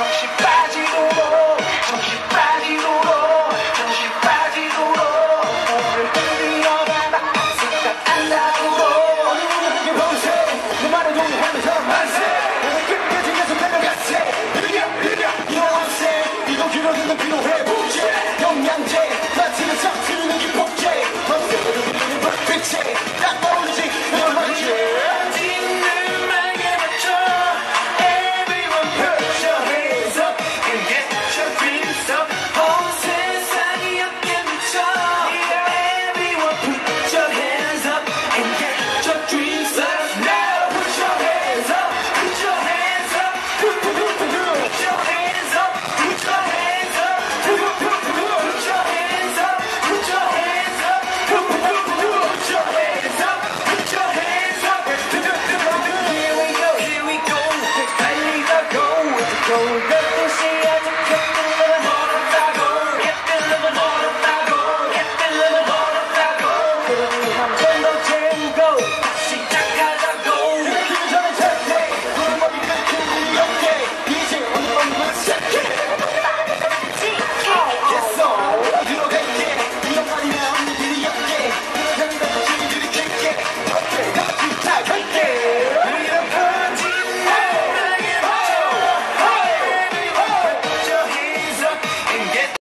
from Shima.